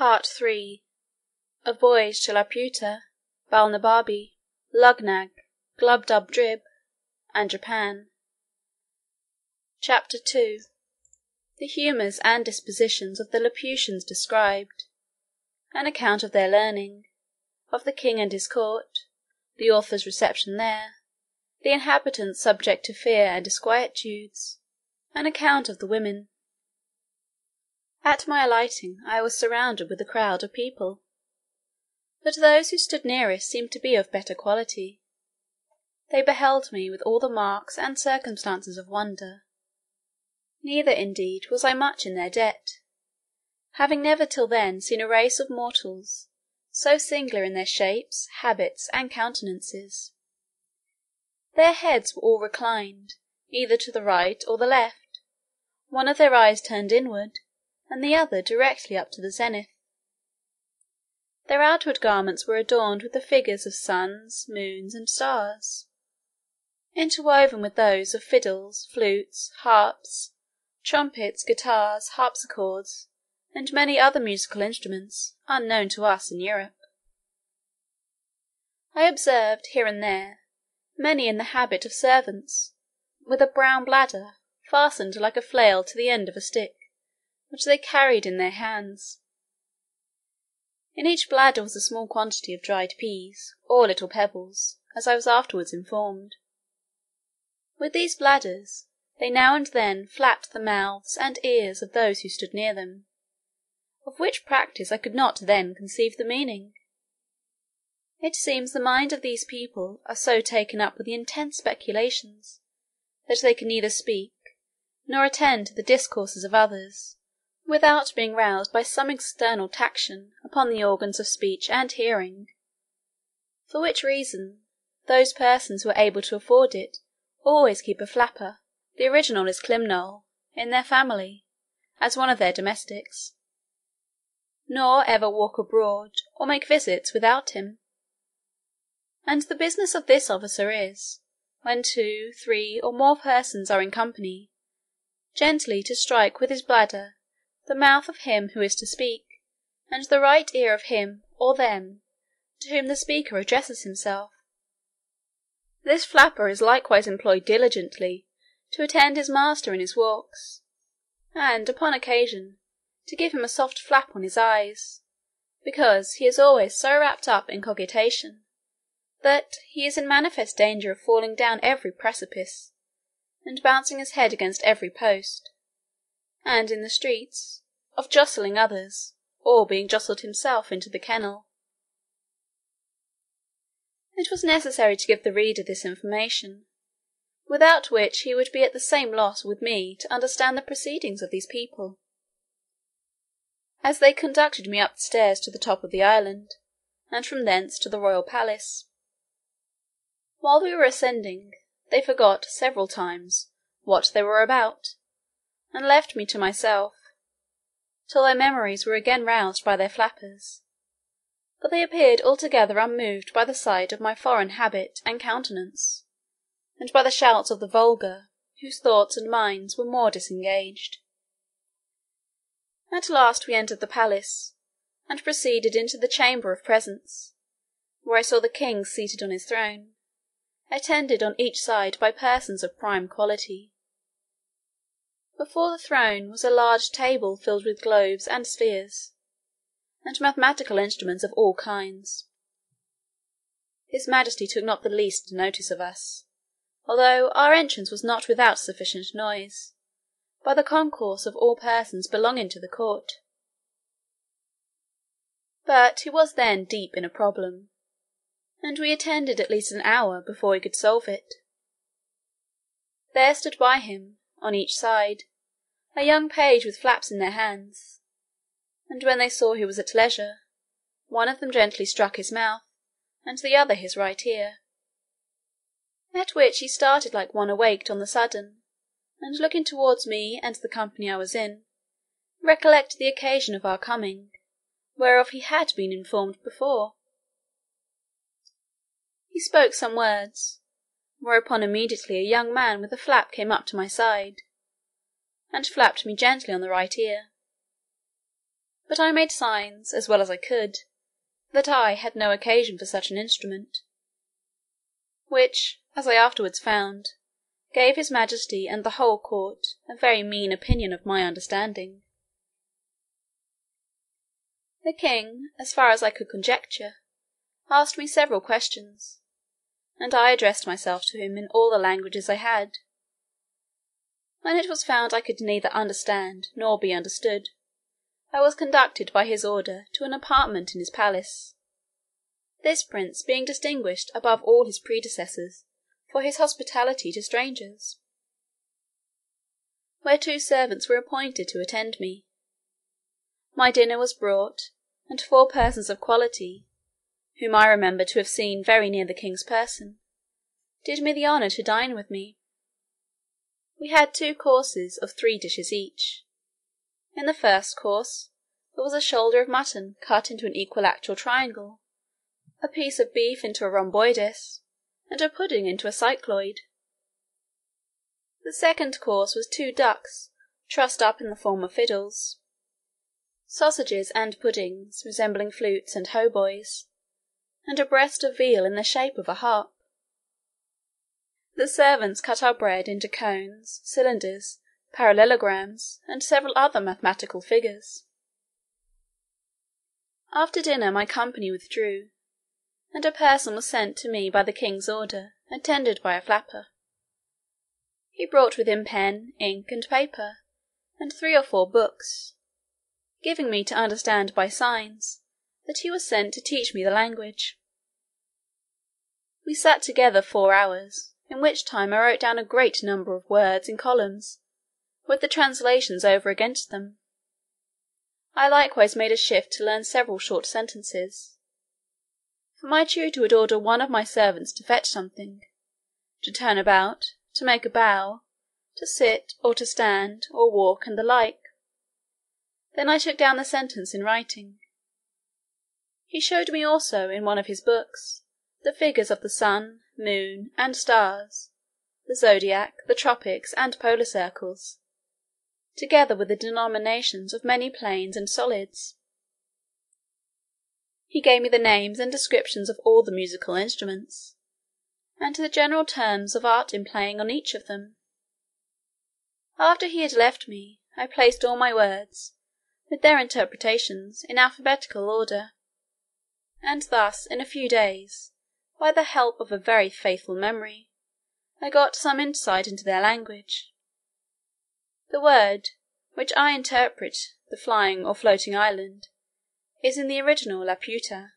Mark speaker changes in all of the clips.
Speaker 1: PART III A Voyage to Laputa, Balnibarbi, Luggnagg, Glubbdubdrib, and Japan. Chapter II. The humours and dispositions of the Laputians described. An account of their learning. Of the king and his court. The author's reception there. The inhabitants subject to fear and disquietudes. An account of the women. At my alighting I was surrounded with a crowd of people, but those who stood nearest seemed to be of better quality. They beheld me with all the marks and circumstances of wonder; neither indeed was I much in their debt, having never till then seen a race of mortals so singular in their shapes, habits, and countenances. Their heads were all reclined, either to the right or the left, one of their eyes turned inward, and the other directly up to the zenith. Their outward garments were adorned with the figures of suns, moons, and stars, interwoven with those of fiddles, flutes, harps, trumpets, guitars, harpsichords, and many other musical instruments, unknown to us in Europe. I observed here and there many in the habit of servants, with a brown bladder, fastened like a flail to the end of a stick, which they carried in their hands. In each bladder was a small quantity of dried peas, or little pebbles, as I was afterwards informed. With these bladders they now and then flapped the mouths and ears of those who stood near them, of which practice I could not then conceive the meaning. It seems the mind of these people are so taken up with the intense speculations, that they can neither speak, nor attend to the discourses of others, without being roused by some external taction upon the organs of speech and hearing; for which reason, those persons who are able to afford it always keep a flapper (the original is Climenole) in their family, as one of their domestics; nor ever walk abroad, or make visits, without him. And the business of this officer is, when two, three, or more persons are in company, gently to strike with his bladder the mouth of him who is to speak, and the right ear of him or them to whom the speaker addresses himself. This flapper is likewise employed diligently to attend his master in his walks, and, upon occasion, to give him a soft flap on his eyes, because he is always so wrapped up in cogitation, that he is in manifest danger of falling down every precipice, and bouncing his head against every post, and in the streets, of jostling others, or being jostled himself into the kennel. It was necessary to give the reader this information, without which he would be at the same loss with me to understand the proceedings of these people. As they conducted me up the stairs to the top of the island, and from thence to the royal palace. While we were ascending, they forgot several times what they were about, and left me to myself, till their memories were again roused by their flappers; but they appeared altogether unmoved by the sight of my foreign habit and countenance, and by the shouts of the vulgar, whose thoughts and minds were more disengaged. At last we entered the palace, and proceeded into the chamber of presence, where I saw the king seated on his throne, attended on each side by persons of prime quality. Before the throne was a large table filled with globes and spheres, and mathematical instruments of all kinds. His majesty took not the least notice of us, although our entrance was not without sufficient noise, by the concourse of all persons belonging to the court. But he was then deep in a problem, and we attended at least an hour before he could solve it. There stood by him, on each side, a young page with flaps in their hands; and when they saw he was at leisure, one of them gently struck his mouth, and the other his right ear; at which he started like one awaked on the sudden, and looking towards me and the company I was in, recollected the occasion of our coming, whereof he had been informed before. He spoke some words, whereupon immediately a young man with a flap came up to my side and flapped me gently on the right ear. but I made signs, as well as I could, that I had no occasion for such an instrument; which, as I afterwards found, gave his majesty and the whole court a very mean opinion of my understanding. The king, as far as I could conjecture, asked me several questions, and I addressed myself to him in all the languages I had. When it was found I could neither understand nor be understood, I was conducted by his order to an apartment in his palace; this prince being distinguished above all his predecessors for his hospitality to strangers, where two servants were appointed to attend me. My dinner was brought, and four persons of quality, whom I remember to have seen very near the king's person, did me the honour to dine with me. We had two courses of three dishes each. In the first course, there was a shoulder of mutton cut into an equilateral triangle, a piece of beef into a rhomboides, and a pudding into a cycloid. The second course was two ducks trussed up in the form of fiddles, sausages and puddings resembling flutes and hautboys, and a breast of veal in the shape of a harp. The servants cut our bread into cones, cylinders, parallelograms, and several other mathematical figures. After dinner my company withdrew, and a person was sent to me by the king's order, attended by a flapper. He brought with him pen, ink, and paper, and three or four books, giving me to understand by signs that he was sent to teach me the language. We sat together four hours, in which time I wrote down a great number of words in columns, with the translations over against them. I likewise made a shift to learn several short sentences; for my tutor would order one of my servants to fetch something, to turn about, to make a bow, to sit, or to stand, or walk, and the like. Then I took down the sentence in writing. He showed me also, in one of his books, the figures of the sun, moon, and stars, the zodiac, the tropics, and polar circles, together with the denominations of many planes and solids. He gave me the names and descriptions of all the musical instruments, and the general terms of art in playing on each of them. After he had left me, I placed all my words, with their interpretations, in alphabetical order; and thus, in a few days, by the help of a very faithful memory, I got some insight into their language. The word, which I interpret the flying or floating island, is in the original Laputa,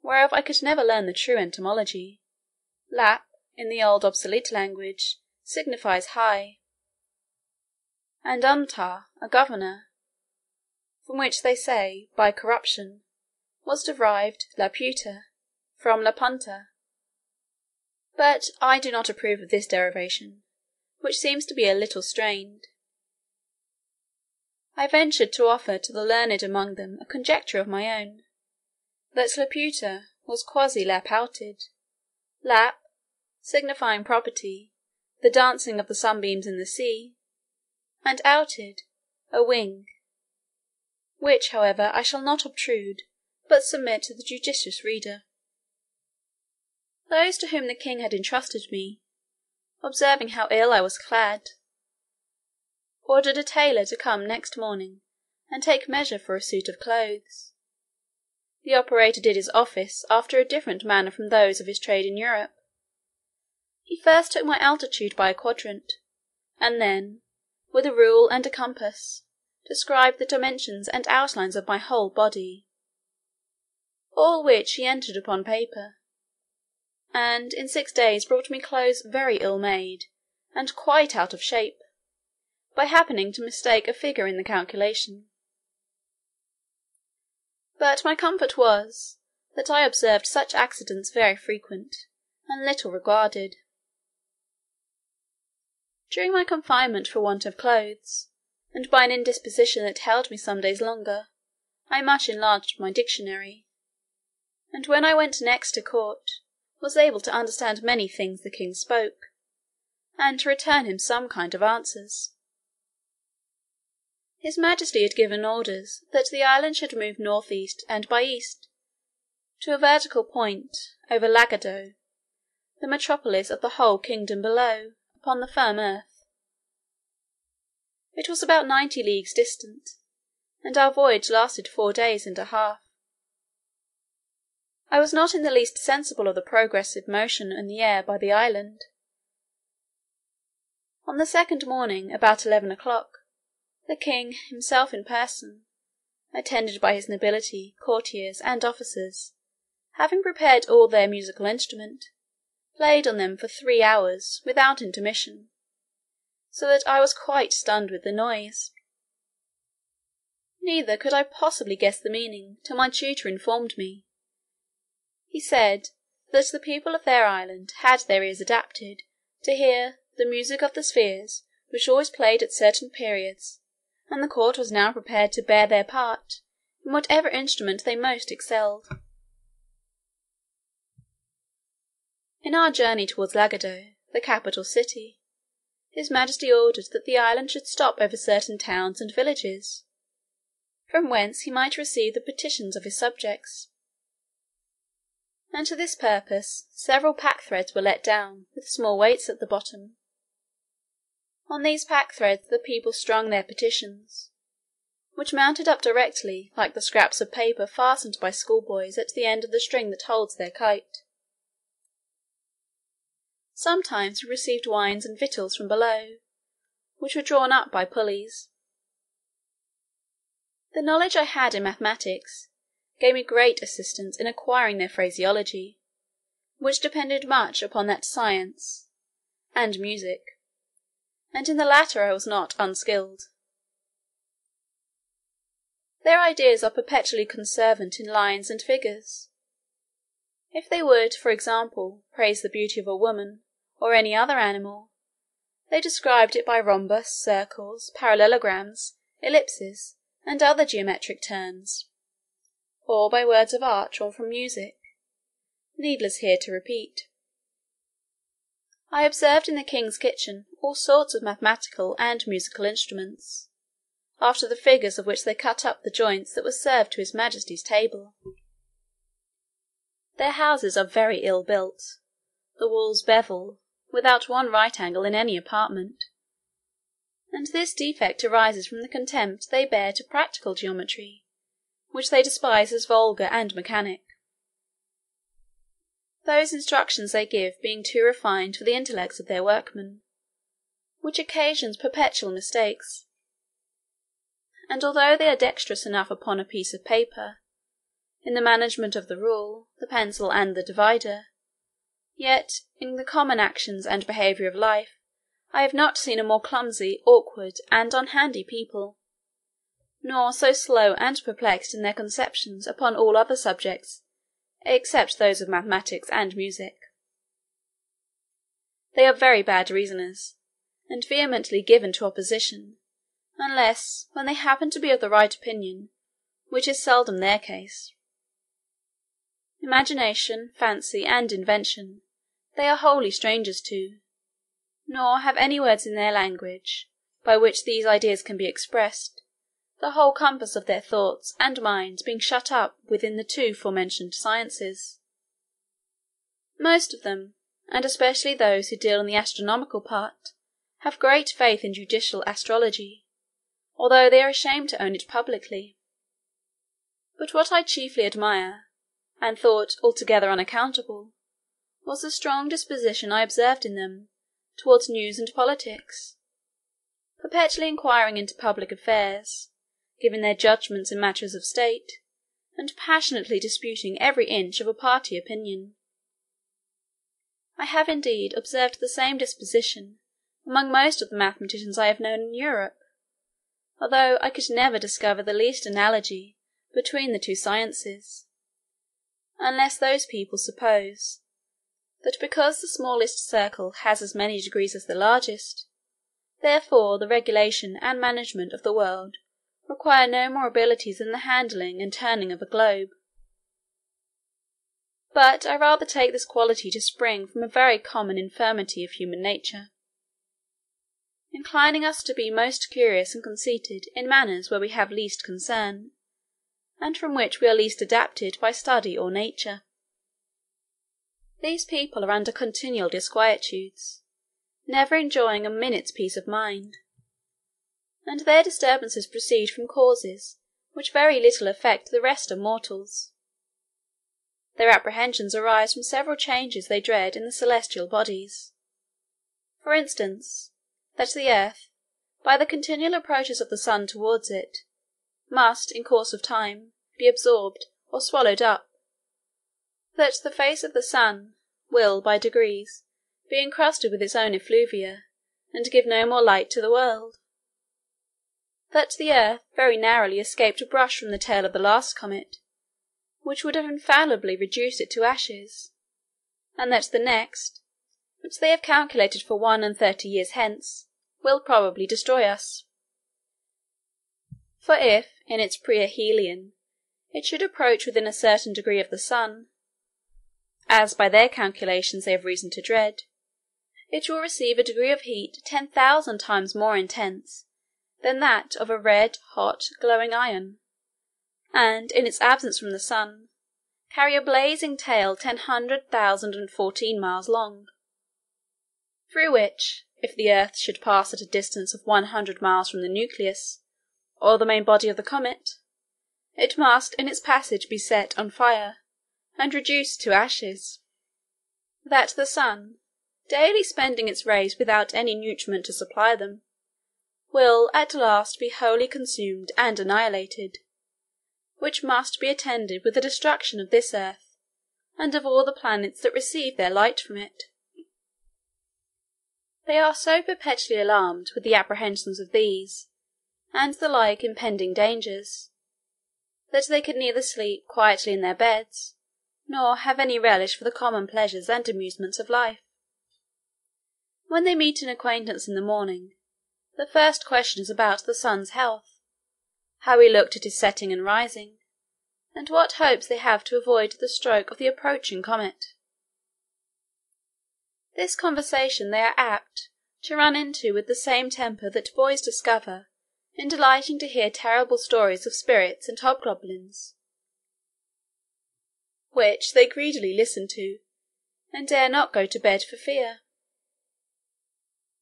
Speaker 1: whereof I could never learn the true etymology. Lap, in the old obsolete language, signifies high; and Untuh, a governor, from which they say, by corruption, was derived Laputa, from lapuntuh. But I do not approve of this derivation, which seems to be a little strained. I ventured to offer to the learned among them a conjecture of my own, that Laputa was quasi Lapouted, lap, signifying property, the dancing of the sunbeams in the sea, and outed, a wing; which, however, I shall not obtrude, but submit to the judicious reader. Those to whom the king had entrusted me, observing how ill I was clad, ordered a tailor to come next morning and take measure for a suit of clothes. The operator did his office after a different manner from those of his trade in Europe. He first took my altitude by a quadrant, and then, with a rule and a compass, described the dimensions and outlines of my whole body; all which he entered upon paper, and in six days brought me clothes very ill made, and quite out of shape by happening to mistake a figure in the calculation. But my comfort was, that I observed such accidents very frequent, and little regarded. During my confinement for want of clothes, and by an indisposition that held me some days longer, I much enlarged my dictionary; and when I went next to court, was able to understand many things the king spoke, and to return him some kind of answers. His majesty had given orders that the island should move north east and by east, to a vertical point, over Lagado, the metropolis of the whole kingdom below, upon the firm earth. It was about ninety leagues distant, and our voyage lasted four days and a half. I was not in the least sensible of the progressive motion in the air by the island. On the second morning, about eleven o'clock, the king, himself in person, attended by his nobility, courtiers, and officers, having prepared all their musical instruments, played on them for three hours, without intermission, so that I was quite stunned with the noise. Neither could I possibly guess the meaning till my tutor informed me. He said, that the people of their island had their ears adapted to hear the music of the spheres, which always played at certain periods, and the court was now prepared to bear their part, in whatever instrument they most excelled. In our journey towards Lagado, the capital city, his majesty ordered that the island should stop over certain towns and villages, from whence he might receive the petitions of his subjects and to this purpose several pack-threads were let down, with small weights at the bottom. On these pack-threads the people strung their petitions, which mounted up directly, like the scraps of paper fastened by schoolboys at the end of the string that holds their kite. Sometimes we received wines and victuals from below, which were drawn up by pulleys. The knowledge I had in mathematics gave me great assistance in acquiring their phraseology, which depended much upon that science, and music, and in the latter I was not unskilled. Their ideas are perpetually conservant in lines and figures. If they would, for example, praise the beauty of a woman, or any other animal, they described it by rhombus, circles, parallelograms, ellipses, and other geometric terms or by words of art drawn from music, needless here to repeat. I observed in the king's kitchen all sorts of mathematical and musical instruments, after the figures of which they cut up the joints that were served to his majesty's table. Their houses are very ill built, the walls bevel, without one right angle in any apartment; and this defect arises from the contempt they bear to practical geometry which they despise as vulgar and mechanic; those instructions they give being too refined for the intellects of their workmen, which occasions perpetual mistakes; and although they are dexterous enough upon a piece of paper, in the management of the rule, the pencil, and the divider, yet in the common actions and behaviour of life I have not seen a more clumsy, awkward, and unhandy people nor so slow and perplexed in their conceptions upon all other subjects, except those of mathematics and music. They are very bad reasoners, and vehemently given to opposition, unless when they happen to be of the right opinion, which is seldom their case. Imagination, fancy, and invention, they are wholly strangers to, nor have any words in their language, by which these ideas can be expressed, the whole compass of their thoughts and minds being shut up within the two forementioned sciences. Most of them, and especially those who deal in the astronomical part, have great faith in judicial astrology, although they are ashamed to own it publicly. But what I chiefly admire, and thought altogether unaccountable, was the strong disposition I observed in them towards news and politics, perpetually inquiring into public affairs, giving their judgments in matters of state, and passionately disputing every inch of a party opinion. I have indeed observed the same disposition among most of the mathematicians I have known in Europe, although I could never discover the least analogy between the two sciences, unless those people suppose, that because the smallest circle has as many degrees as the largest, therefore the regulation and management of the world require no more abilities than the handling and turning of a globe. But I rather take this quality to spring from a very common infirmity of human nature. inclining us to be most curious and conceited in matters where we have least concern, and from which we are least adapted by study or nature. These people are under continual disquietudes, never enjoying a minute's peace of mind, and their disturbances proceed from causes which very little affect the rest of mortals. Their apprehensions arise from several changes they dread in the celestial bodies. For instance, that the earth, by the continual approaches of the sun towards it, must, in course of time, be absorbed or swallowed up; that the face of the sun will by degrees be encrusted with its own effluvia, and give no more light to the world; that the earth very narrowly escaped a brush from the tail of the last comet, which would have infallibly reduced it to ashes; and that the next, which they have calculated for one and thirty years hence, will probably destroy us. For if, in its perihelion, it should approach within a certain degree of the sun, as by their calculations they have reason to dread, it will receive a degree of heat ten thousand times more intense than that of a red hot glowing iron and, in its absence from the sun, carry a blazing tail ten hundred thousand and fourteen miles long, through which, if the earth should pass at a distance of one hundred miles from the nucleus, or the main body of the comet, it must in its passage be set on fire, and reduced to ashes; that the sun, daily spending its rays without any nutriment to supply them, will at last be wholly consumed and annihilated which must be attended with the destruction of this earth, and of all the planets that receive their light from it. They are so perpetually alarmed with the apprehensions of these, and the like impending dangers, that they can neither sleep quietly in their beds, nor have any relish for the common pleasures and amusements of life. When they meet an acquaintance in the morning, the first question is about the sun's health how he looked at his setting and rising, and what hopes they have to avoid the stroke of the approaching comet. This conversation they are apt to run into with the same temper that boys discover in delighting to hear terrible stories of spirits and hobgoblins, which they greedily listen to, and dare not go to bed for fear.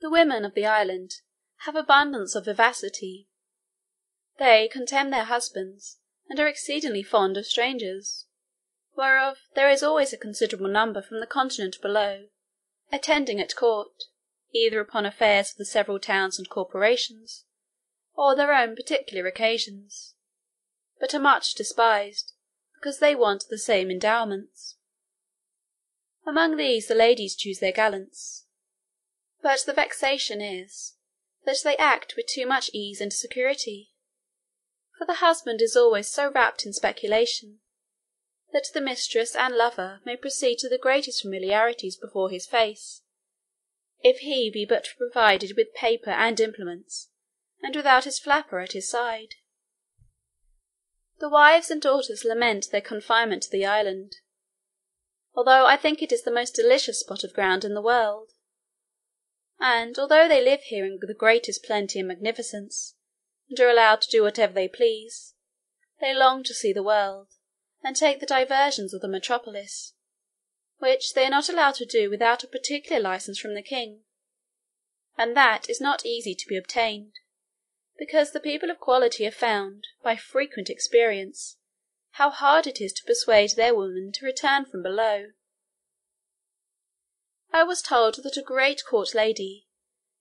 Speaker 1: The women of the island have abundance of vivacity they contemn their husbands, and are exceedingly fond of strangers, whereof there is always a considerable number from the continent below, attending at court, either upon affairs of the several towns and corporations, or their own particular occasions, but are much despised, because they want the same endowments. Among these the ladies choose their gallants, but the vexation is, that they act with too much ease and security for the husband is always so wrapped in speculation, that the mistress and lover may proceed to the greatest familiarities before his face, if he be but provided with paper and implements, and without his flapper at his side. The wives and daughters lament their confinement to the island, although I think it is the most delicious spot of ground in the world; and although they live here in the greatest plenty and magnificence, and are allowed to do whatever they please, they long to see the world, and take the diversions of the metropolis, which they are not allowed to do without a particular license from the king, and that is not easy to be obtained, because the people of quality have found, by frequent experience, how hard it is to persuade their women to return from below. I was told that a great court lady,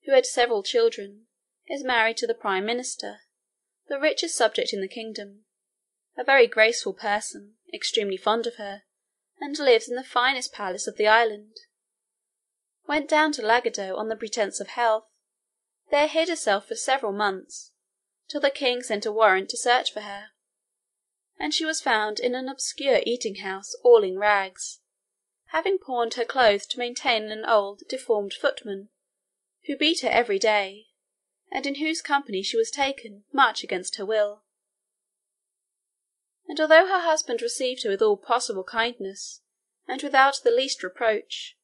Speaker 1: who had several children, is married to the prime minister, the richest subject in the kingdom, a very graceful person, extremely fond of her, and lives in the finest palace of the island, went down to Lagado on the pretence of health, there hid herself for several months, till the king sent a warrant to search for her, and she was found in an obscure eating house, all in rags, having pawned her clothes to maintain an old deformed footman, who beat her every day, and in whose company she was taken, much against her will. And although her husband received her with all possible kindness, and without the least reproach,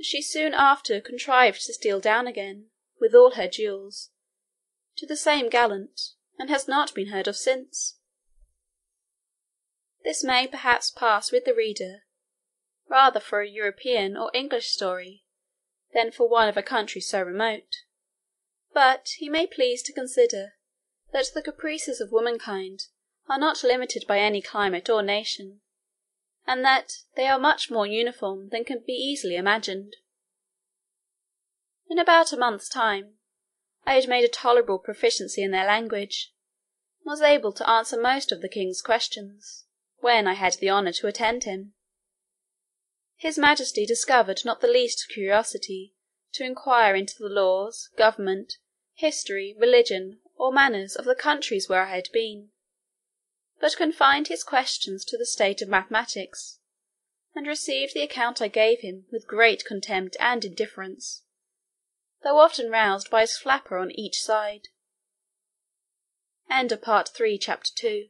Speaker 1: she soon after contrived to steal down again, with all her jewels, to the same gallant, and has not been heard of since. This may perhaps pass with the reader rather for a European or English story than for one of a country so remote; but he may please to consider that the caprices of womankind are not limited by any climate or nation, and that they are much more uniform than can be easily imagined. In about a month's time, I had made a tolerable proficiency in their language, and was able to answer most of the king's questions, when I had the honour to attend him. His majesty discovered not the least curiosity to inquire into the laws, government, history, religion, or manners of the countries where I had been, but confined his questions to the state of mathematics, and received the account I gave him with great contempt and indifference, though often roused by his flapper on each side. Part III. Chapter 2